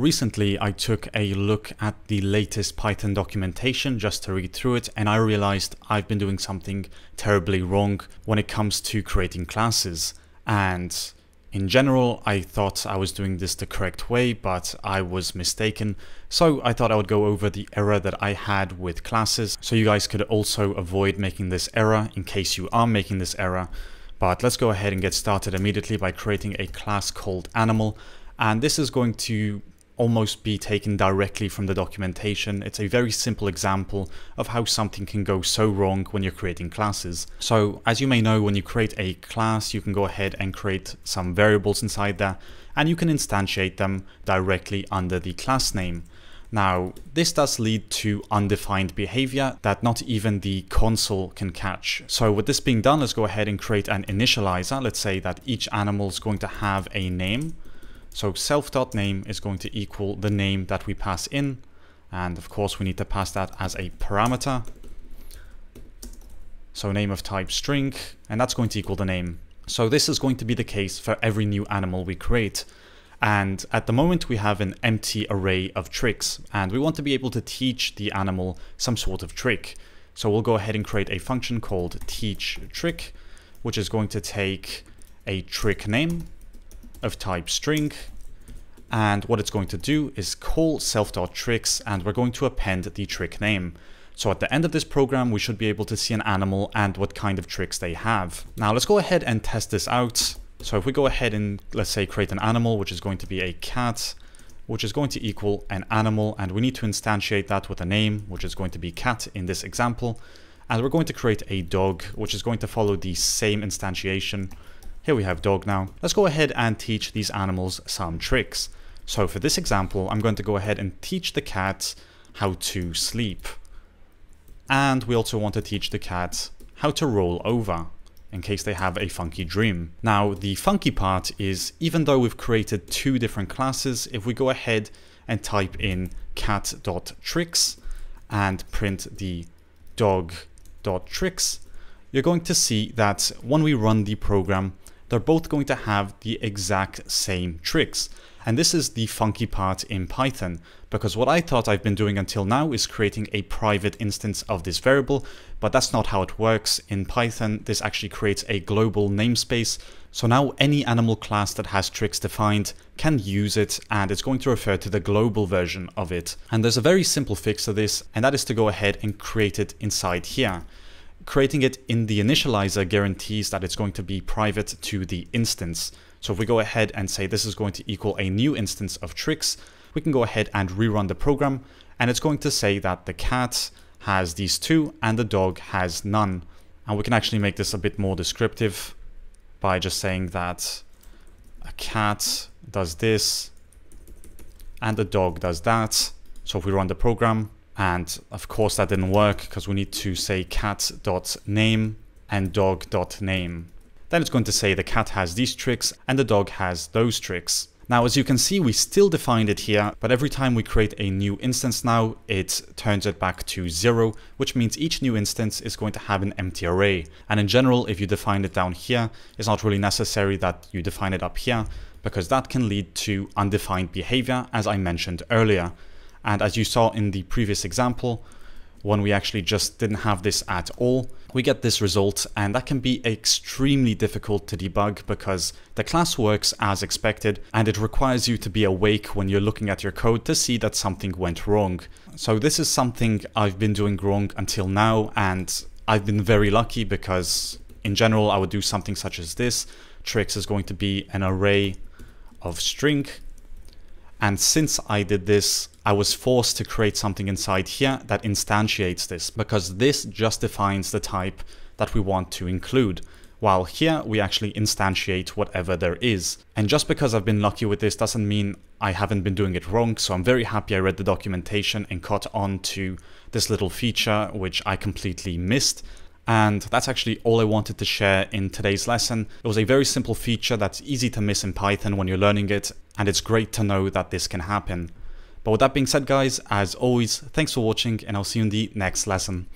Recently, I took a look at the latest Python documentation just to read through it, and I realized I've been doing something terribly wrong when it comes to creating classes. And in general, I thought I was doing this the correct way, but I was mistaken. So I thought I would go over the error that I had with classes, so you guys could also avoid making this error in case you are making this error. But let's go ahead and get started immediately by creating a class called animal. And this is going to almost be taken directly from the documentation. It's a very simple example of how something can go so wrong when you're creating classes. So as you may know, when you create a class, you can go ahead and create some variables inside there and you can instantiate them directly under the class name. Now, this does lead to undefined behavior that not even the console can catch. So with this being done, let's go ahead and create an initializer. Let's say that each animal is going to have a name. So self.name is going to equal the name that we pass in. And of course, we need to pass that as a parameter. So name of type string, and that's going to equal the name. So this is going to be the case for every new animal we create. And at the moment we have an empty array of tricks and we want to be able to teach the animal some sort of trick. So we'll go ahead and create a function called teach trick, which is going to take a trick name of type string. And what it's going to do is call self.tricks and we're going to append the trick name. So at the end of this program, we should be able to see an animal and what kind of tricks they have. Now let's go ahead and test this out. So if we go ahead and let's say create an animal, which is going to be a cat, which is going to equal an animal, and we need to instantiate that with a name, which is going to be cat in this example. And we're going to create a dog, which is going to follow the same instantiation. Here we have dog now. Let's go ahead and teach these animals some tricks. So for this example, I'm going to go ahead and teach the cat how to sleep. And we also want to teach the cat how to roll over in case they have a funky dream. Now, the funky part is even though we've created two different classes, if we go ahead and type in cat.tricks and print the dog.tricks, you're going to see that when we run the program, they're both going to have the exact same tricks. And this is the funky part in Python, because what I thought I've been doing until now is creating a private instance of this variable, but that's not how it works. In Python, this actually creates a global namespace. So now any animal class that has tricks defined can use it, and it's going to refer to the global version of it. And there's a very simple fix to this, and that is to go ahead and create it inside here creating it in the initializer guarantees that it's going to be private to the instance. So if we go ahead and say this is going to equal a new instance of tricks, we can go ahead and rerun the program and it's going to say that the cat has these two and the dog has none. And we can actually make this a bit more descriptive by just saying that a cat does this and the dog does that. So if we run the program, and of course that didn't work because we need to say cat.name and dog.name. Then it's going to say the cat has these tricks and the dog has those tricks. Now, as you can see, we still defined it here, but every time we create a new instance now, it turns it back to zero, which means each new instance is going to have an empty array. And in general, if you define it down here, it's not really necessary that you define it up here, because that can lead to undefined behavior, as I mentioned earlier. And as you saw in the previous example, when we actually just didn't have this at all, we get this result and that can be extremely difficult to debug because the class works as expected and it requires you to be awake when you're looking at your code to see that something went wrong. So this is something I've been doing wrong until now and I've been very lucky because in general I would do something such as this. Tricks is going to be an array of string and since I did this, I was forced to create something inside here that instantiates this because this just defines the type that we want to include. While here we actually instantiate whatever there is. And just because I've been lucky with this doesn't mean I haven't been doing it wrong. So I'm very happy I read the documentation and caught on to this little feature, which I completely missed. And that's actually all I wanted to share in today's lesson. It was a very simple feature that's easy to miss in Python when you're learning it, and it's great to know that this can happen. But with that being said guys, as always, thanks for watching and I'll see you in the next lesson.